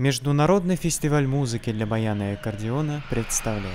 Международный фестиваль музыки для баяна и аккордеона представляет